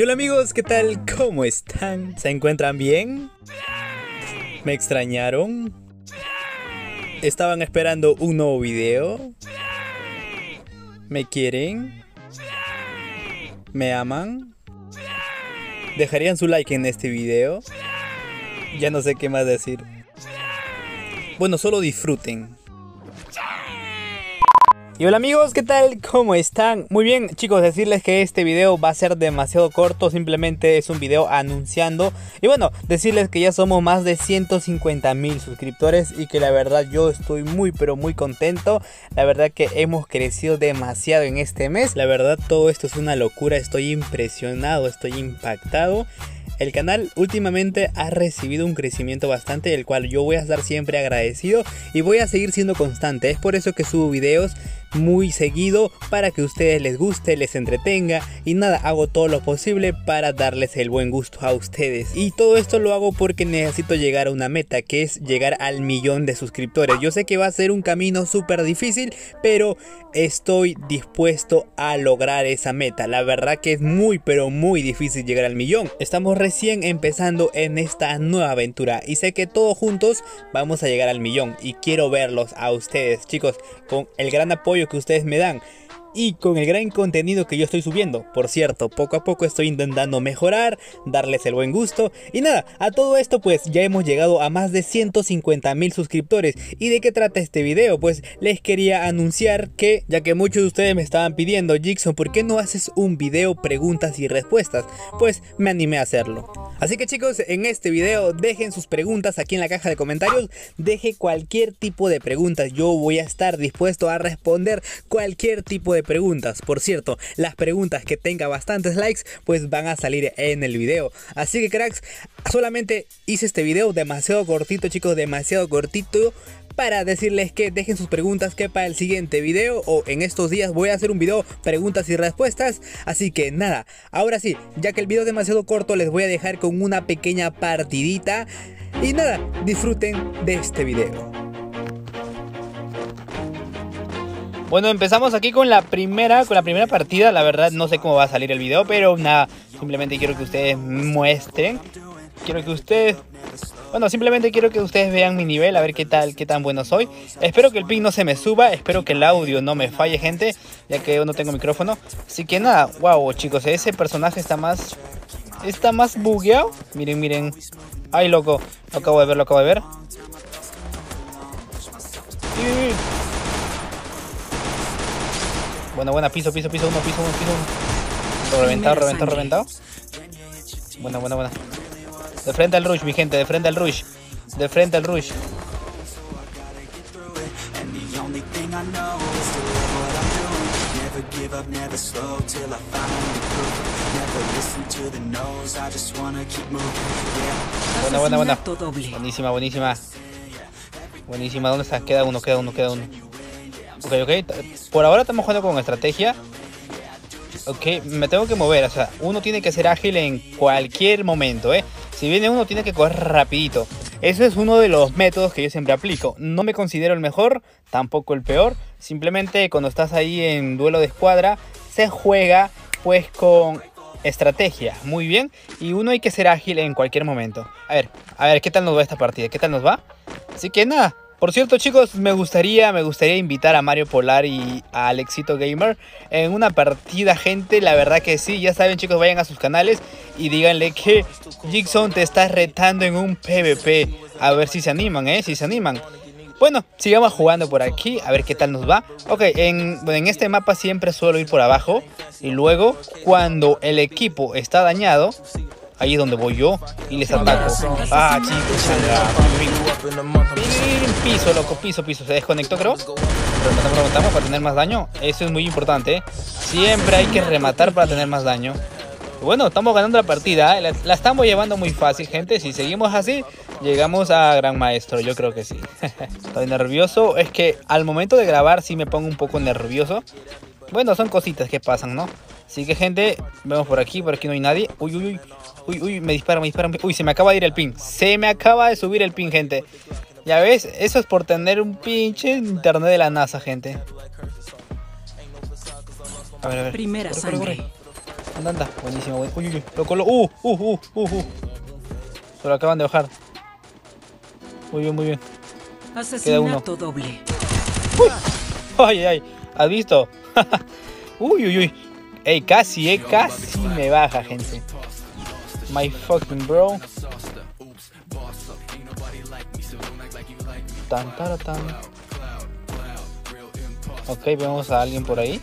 Y hola amigos, ¿qué tal? ¿Cómo están? ¿Se encuentran bien? ¿Me extrañaron? ¿Estaban esperando un nuevo video? ¿Me quieren? ¿Me aman? ¿Dejarían su like en este video? Ya no sé qué más decir. Bueno, solo disfruten. Y hola amigos, ¿qué tal? ¿Cómo están? Muy bien chicos, decirles que este video va a ser demasiado corto, simplemente es un video anunciando Y bueno, decirles que ya somos más de 150 mil suscriptores y que la verdad yo estoy muy pero muy contento La verdad que hemos crecido demasiado en este mes La verdad todo esto es una locura, estoy impresionado, estoy impactado el canal últimamente ha recibido un crecimiento bastante del cual yo voy a estar siempre agradecido y voy a seguir siendo constante. Es por eso que subo videos muy seguido para que a ustedes les guste, les entretenga y nada, hago todo lo posible para darles el buen gusto a ustedes. Y todo esto lo hago porque necesito llegar a una meta que es llegar al millón de suscriptores. Yo sé que va a ser un camino súper difícil, pero estoy dispuesto a lograr esa meta. La verdad que es muy pero muy difícil llegar al millón. Estamos recién empezando en esta nueva aventura y sé que todos juntos vamos a llegar al millón y quiero verlos a ustedes chicos con el gran apoyo que ustedes me dan y con el gran contenido que yo estoy subiendo. Por cierto, poco a poco estoy intentando mejorar, darles el buen gusto. Y nada, a todo esto pues ya hemos llegado a más de 150 mil suscriptores. ¿Y de qué trata este video? Pues les quería anunciar que, ya que muchos de ustedes me estaban pidiendo, Jigson, ¿por qué no haces un video preguntas y respuestas? Pues me animé a hacerlo. Así que chicos, en este video dejen sus preguntas aquí en la caja de comentarios. Deje cualquier tipo de preguntas. Yo voy a estar dispuesto a responder cualquier tipo de preguntas. Por cierto, las preguntas que tenga bastantes likes pues van a salir en el video. Así que cracks, solamente hice este video demasiado cortito chicos, demasiado cortito para decirles que dejen sus preguntas que para el siguiente video o en estos días voy a hacer un video preguntas y respuestas. Así que nada, ahora sí, ya que el video es demasiado corto les voy a dejar con una pequeña partidita. Y nada, disfruten de este video. Bueno, empezamos aquí con la primera, con la primera partida. La verdad no sé cómo va a salir el video, pero nada, simplemente quiero que ustedes muestren. Quiero que ustedes bueno, simplemente quiero que ustedes vean mi nivel, a ver qué tal, qué tan bueno soy. Espero que el ping no se me suba, espero que el audio no me falle, gente, ya que yo no tengo micrófono. Así que nada, wow, chicos, ese personaje está más... Está más bugueado. Miren, miren. Ay, loco, lo acabo de ver, lo acabo de ver. Buena, buena, piso, piso, piso, uno, piso, uno, piso, uno. Reventado, reventado, reventado. Buena, buena, buena. De frente al rush, mi gente, de frente al rush. De frente al rush. Buena, buena, buena. Buenísima, buenísima. Buenísima. ¿Dónde está? Queda uno, queda uno, queda uno. Ok, ok. Por ahora estamos jugando con estrategia. Ok, me tengo que mover. O sea, uno tiene que ser ágil en cualquier momento, ¿eh? Si viene uno, tiene que correr rapidito. Ese es uno de los métodos que yo siempre aplico. No me considero el mejor, tampoco el peor. Simplemente cuando estás ahí en duelo de escuadra, se juega pues con estrategia. Muy bien. Y uno hay que ser ágil en cualquier momento. A ver, a ver, ¿qué tal nos va esta partida? ¿Qué tal nos va? Así que nada, por cierto chicos, me gustaría, me gustaría invitar a Mario Polar y a Alexito Gamer en una partida, gente, la verdad que sí, ya saben chicos, vayan a sus canales y díganle que Jigson te está retando en un PvP, a ver si se animan, eh, si se animan. Bueno, sigamos jugando por aquí, a ver qué tal nos va. Ok, en, en este mapa siempre suelo ir por abajo y luego cuando el equipo está dañado, Ahí es donde voy yo y les ataco. Ah, chicos, Piso, loco, piso, piso. Se desconectó, creo. Rematamos, rematamos para tener más daño. Eso es muy importante. ¿eh? Siempre hay que rematar para tener más daño. Bueno, estamos ganando la partida. ¿eh? La, estamos llevando muy fácil, gente. Si seguimos así, llegamos a Gran Maestro. Yo creo que sí. Estoy nervioso. Es que al momento de grabar sí me pongo un poco nervioso. Bueno, son cositas que pasan, ¿no? Así que, gente, vemos por aquí. Por aquí no hay nadie. Uy, uy, uy. Uy, uy, me dispara, me dispara. Uy, se me acaba de ir el pin. Se me acaba de subir el pin, gente. Ya ves, eso es por tener un pinche internet de la NASA, gente. A ver, a ver. Primera sangre. Anda, anda. Buenísimo, Uy, uy, uy. Lo colo. Uh, uh, uh, uh, uh. Se lo acaban de bajar. Muy bien, muy bien. Asesinato doble. Ay, ay, ay. ¿Has visto? uy, uy, uy. Ey, casi, eh. Casi me baja, gente. My fucking bro. Tan, tan, tan. Ok, vemos a alguien por ahí.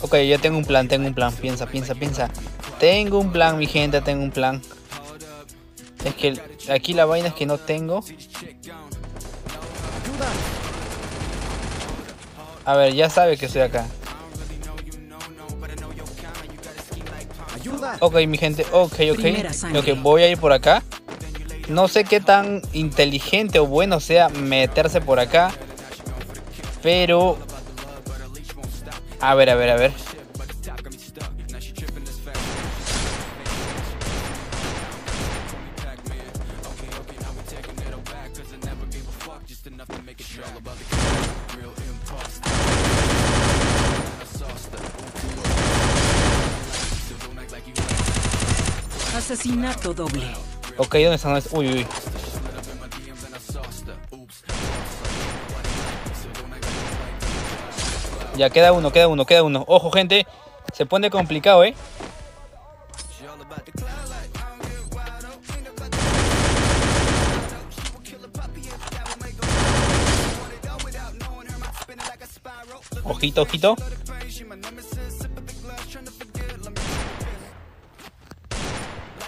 Ok, ya tengo un plan, tengo un plan. Piensa, piensa, piensa. Tengo un plan, mi gente, tengo un plan. Es que aquí la vaina es que no tengo. A ver, ya sabe que estoy acá. Ok, mi gente, ok, ok. Ok, voy a ir por acá. No sé qué tan inteligente o bueno sea meterse por acá. Pero... A ver, a ver, a ver. Asesinato doble. Ok, ¿dónde están? Uy, uy. Ya, queda uno, queda uno, queda uno. Ojo, gente. Se pone complicado, ¿eh? Ojito, ojito.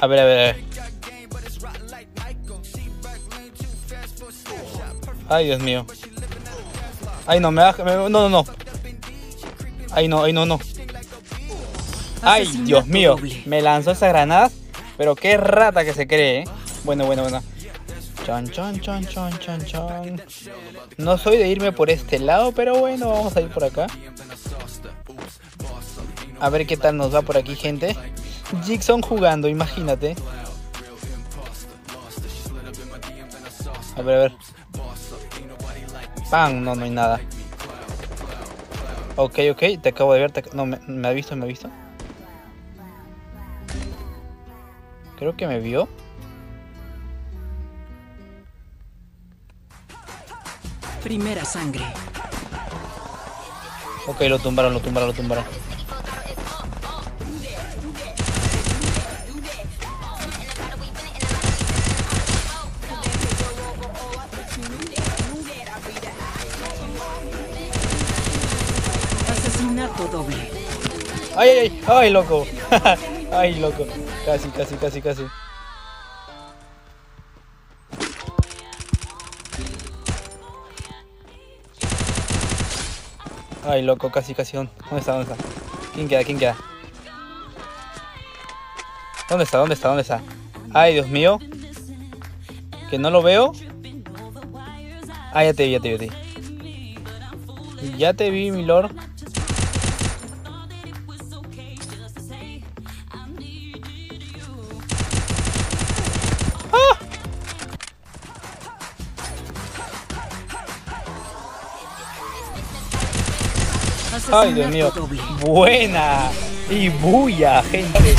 A ver, a ver, a ver. Ay, Dios mío. Ay, no, me baja. No, no, no. Ay, no, ay, no, no. Ay, Dios mío. Me lanzó esa granada. Pero qué rata que se cree, ¿eh? Bueno, bueno, bueno. Chon, chon, chon, chon, chon, chon. No soy de irme por este lado, pero bueno, vamos a ir por acá. A ver qué tal nos va por aquí, gente. Jigson jugando, imagínate. A ver, a ver. ¡Pam! No, no hay nada. Ok, ok, te acabo de ver. No, me, me ha visto, me ha visto. Creo que me vio. Primera sangre. Ok, lo tumbaron, lo tumbaron, lo tumbaron. Ay, ay, ay, loco. ay, loco. Casi, casi, casi, casi. Ay, loco, casi, casi. ¿Dónde está? ¿Dónde está? ¿Quién queda? ¿Quién queda? ¿Dónde está? ¿Dónde está? ¿Dónde está? Ay, Dios mío. Que no lo veo. Ah, ya te vi, ya te vi, ya te vi. Ya te vi, mi lord. Ay, Dios mío. Buena. Y bulla, gente.